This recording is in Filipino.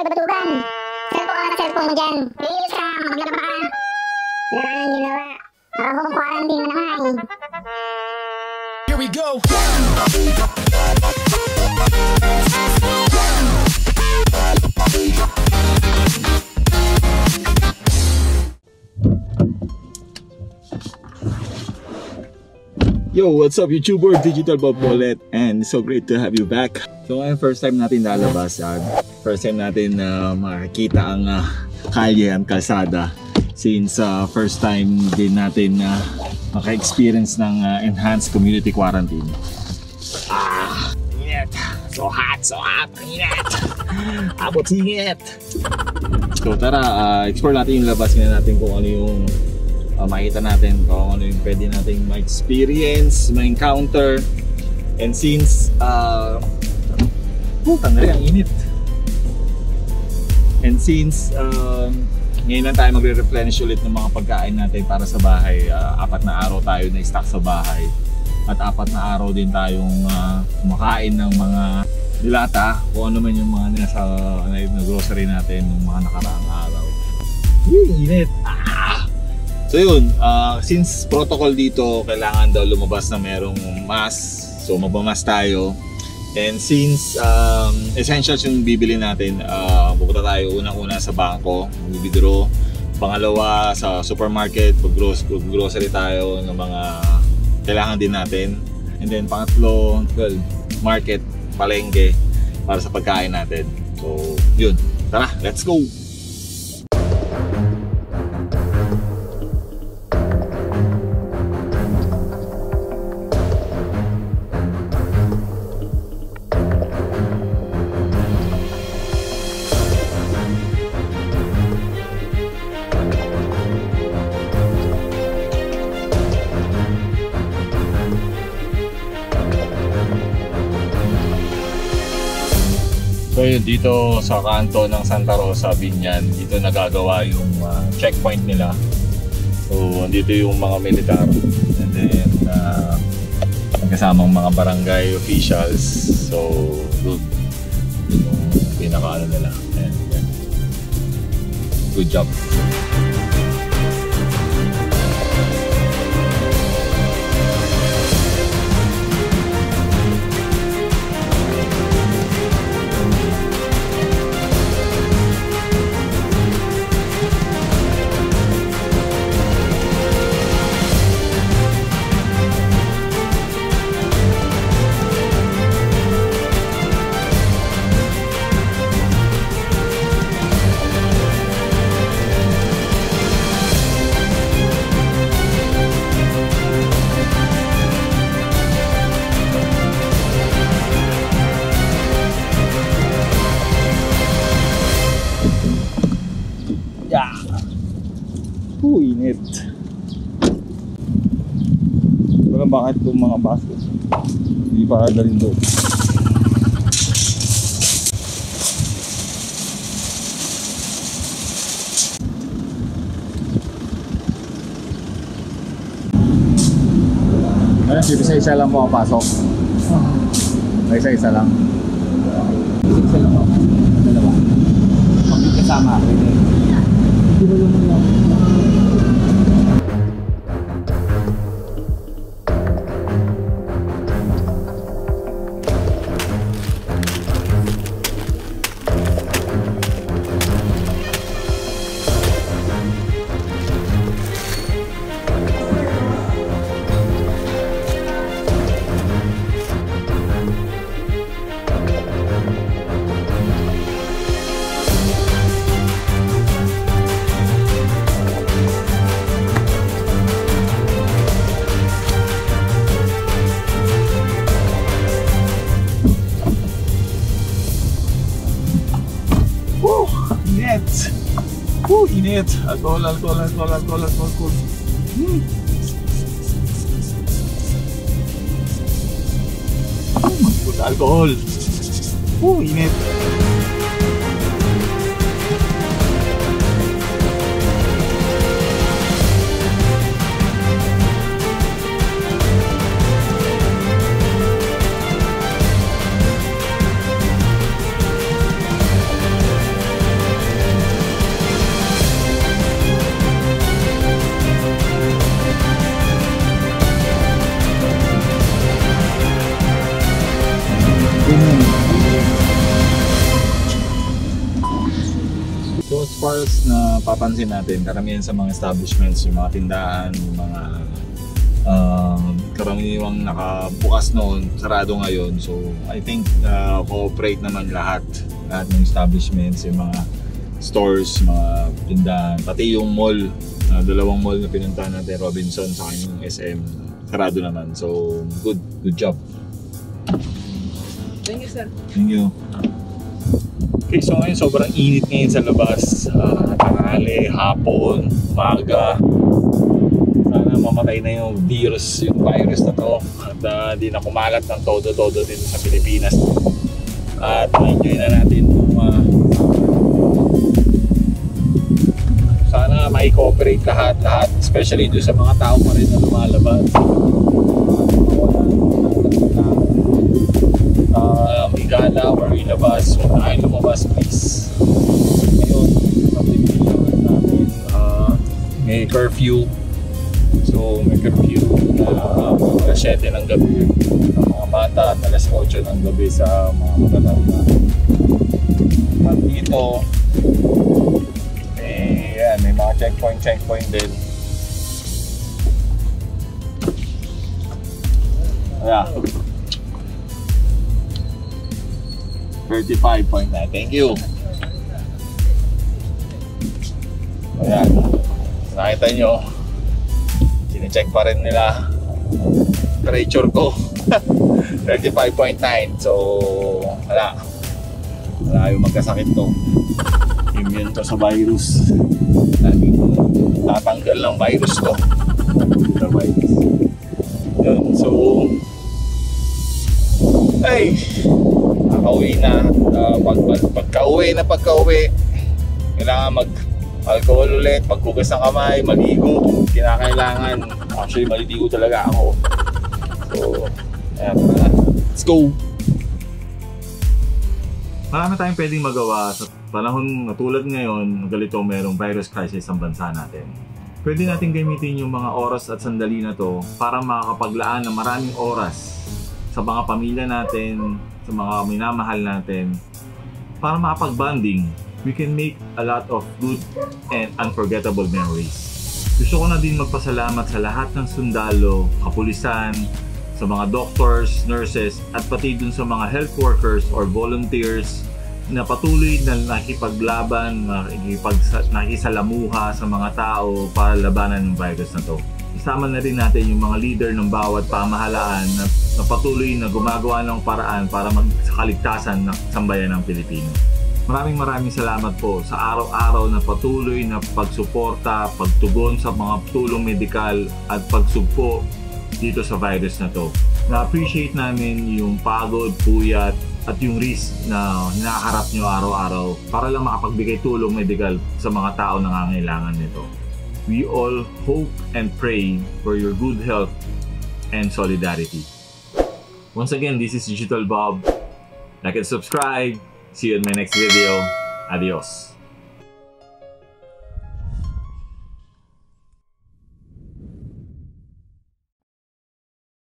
nagbatugan. Cellphone ka na cellphone mo dyan. Release ka, maglaba ka. Wala ka nang ginawa. Nakahome quarantine na nga eh. Here we go. Yo, what's up YouTuber? Digital Bob Wallet and so great to have you back. So ngayon first time natin lalabas at first time natin na makikita ang uh, kalye ang kalsada since uh, first time din natin na maka-experience ng uh, enhanced community quarantine. Ah, init. So hot, so hot, init. Abot singit. So tara, uh, explore natin yung labas nga natin kung ano yung uh, makita natin kung ano yung pwede nating ma-experience, ma-encounter. And since, uh, putang rin, ang init. And since, uh, ngayon lang tayo magre-replenish ulit ng mga pagkain natin para sa bahay. Uh, apat na araw tayo na stock sa bahay. At apat na araw din tayong uh, kumakain ng mga dilata kung ano man yung mga nasa na grocery natin ng mga nakaraang araw. Yung init. Ah! So yun, uh, since protocol dito, kailangan daw lumabas na merong mask. So magmamas tayo. And since um, essentials yung bibili natin, uh, pupunta tayo unang-una sa bangko, mag-withdraw. Pangalawa sa supermarket, pag-grocery tayo ng mga kailangan din natin. And then pangatlo, well, market, palengke para sa pagkain natin. So yun, tara, let's go! So yun, dito sa kanto ng Santa Rosa, Binyan, dito nagagawa yung uh, checkpoint nila. So, andito yung mga militar. And then, uh, kasamang mga barangay officials. So, good. Yun yung pinaka ano nila. Ayan, ayan. Good job. Uh, init. Walang bakit itong mga basket. Hindi pa dalhin doon. Ayun, isa-isa lang makapasok. Isa-isa lang. Isa lang ako. Dalawa. Pag kasama, pwede. Woo! Woo! Init! Alcohol, alcohol, alcohol, alcohol, alcohol, alcohol. Good alcohol. Woo! Init! Far as na papansin natin, karamihan sa mga establishments, yung mga tindahan, yung mga um, karaniwang nakabukas noon, sarado ngayon. So, I think uh, cooperate naman lahat. Lahat ng establishments, yung mga stores, mga tindahan, pati yung mall, uh, dalawang mall na pinuntahan natin, Robinson sa yung SM, sarado naman. So, good, good job. Thank you, sir. Thank you. Okay, so ngayon sobrang init ngayon sa labas. Uh, tanghali, hapon, umaga. Sana mamatay na yung virus, yung virus na to. At uh, di na kumalat ng todo-todo dito sa Pilipinas. At ma-enjoy na natin yung uh, sana mai-cooperate lahat, lahat. Especially doon sa mga tao pa rin na lumalabas. Curfew. So, may curfew na uh, alas 7 ng gabi ng mga bata at alas 8 ng gabi sa mga matatanda. At dito, may, yan, may mga checkpoint, checkpoint din. Yeah. 35.9. Thank you. Ayan. Nakita nyo, sinicheck pa rin nila temperature ko. 35.9. So, wala. Wala yung magkasakit to. Immune to sa virus. Lagi tatanggal ng virus ko. The virus. Yun. So, ay, nakauwi na. Uh, pag, pag, pagka-uwi na pagka-uwi, kailangan mag alcohol ulit, paghugas ng kamay, maligo, kinakailangan. Actually, maliligo talaga ako. So, ayan, let's go! Marami tayong pwedeng magawa sa panahon na tulad ngayon, galito merong virus crisis ang bansa natin. Pwede natin gamitin yung mga oras at sandali na to para makakapaglaan ng maraming oras sa mga pamilya natin, sa mga minamahal natin, para makapag-bonding, we can make a lot of good and unforgettable memories. Gusto ko na din magpasalamat sa lahat ng sundalo, kapulisan, sa mga doctors, nurses, at pati dun sa mga health workers or volunteers na patuloy na nakikipaglaban, nakikipag, nakikisalamuha sa mga tao para labanan ng virus na to. Isama na rin natin yung mga leader ng bawat pamahalaan na, na patuloy na gumagawa ng paraan para mag sa kaligtasan ng sambayan ng Pilipino. Maraming maraming salamat po sa araw-araw na patuloy na pagsuporta, pagtugon sa mga tulong medikal at pagsugpo dito sa virus na to. Na-appreciate namin yung pagod, puyat, at yung risk na hinaharap nyo araw-araw para lang makapagbigay tulong medikal sa mga tao na nangangailangan nito. We all hope and pray for your good health and solidarity. Once again, this is Digital Bob. Like and subscribe. See you in my next video. Adios.